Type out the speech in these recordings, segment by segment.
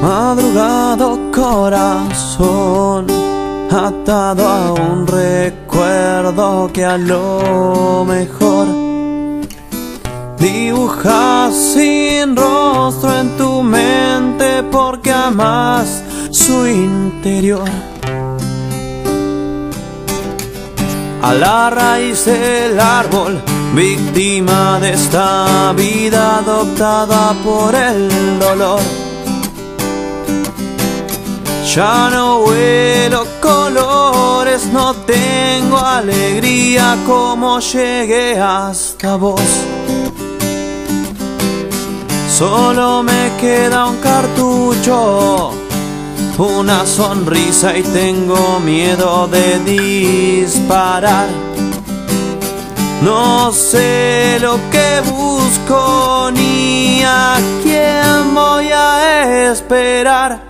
madrugado corazón atado a un recuerdo que a lo mejor dibujas sin rostro en tu mente porque amas su interior. A la raíz del árbol, víctima de esta vida adoptada por el dolor. Ya no huelo colores, no tengo alegría como llegué hasta vos. Solo me queda un cartucho, una sonrisa y tengo miedo de disparar. No sé lo que busco ni a quién voy a esperar.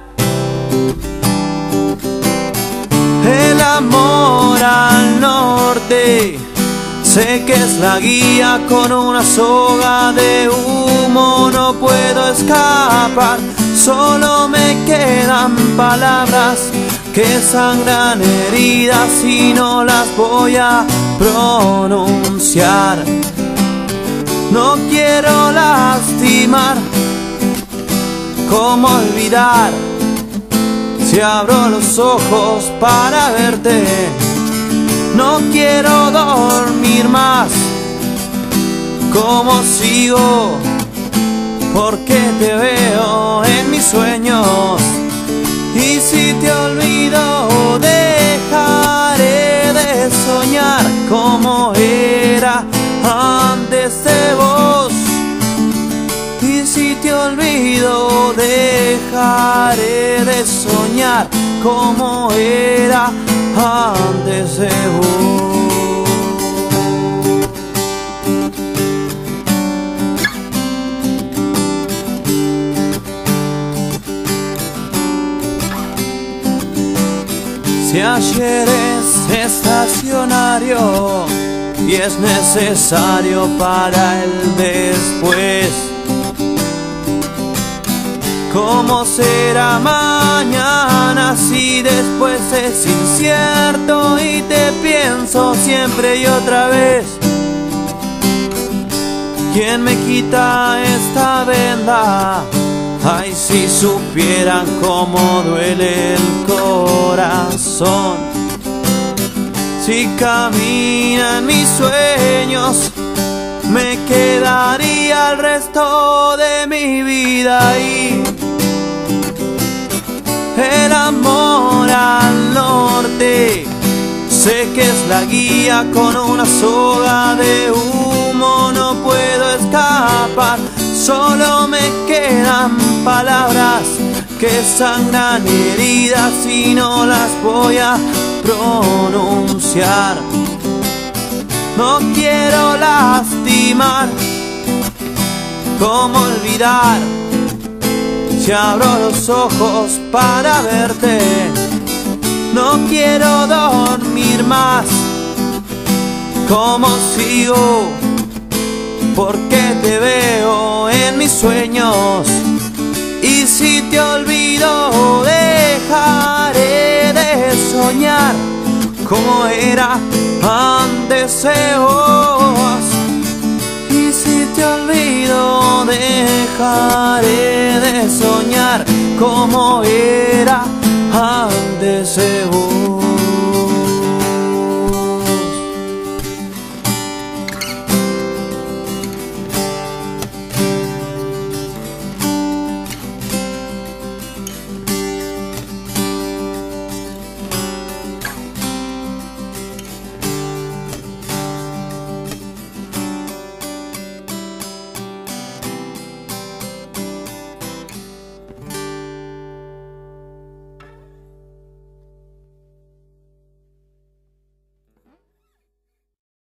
Sé que es la guía con una soga de humo, no puedo escapar, solo me quedan palabras que sangran heridas y no las voy a pronunciar. No quiero lastimar, ¿cómo olvidar? Si abro los ojos para verte, no quiero dormir más. ¿Cómo sigo? Porque te veo en mis sueños. Y si te olvido, dejaré de soñar como era antes de vos. Y si te olvido, dejaré de soñar como era antes de. Si ayer es estacionario y es necesario para el después. Será mañana si después es incierto y te pienso siempre y otra vez? ¿Quién me quita esta venda? Ay, si supieran cómo duele el corazón. Si caminan mis sueños, me quedaría el resto de mi vida ahí. El amor al norte, sé que es la guía con una soga de humo, no puedo escapar. Solo me quedan palabras que sangran heridas y no las voy a pronunciar. No quiero lastimar, ¿cómo olvidar? Si abro los ojos para verte, no quiero dormir más. ¿Cómo sigo? Porque te veo en mis sueños. Y si te olvido, dejaré de soñar como era antes de dejaré de soñar como era antes vos.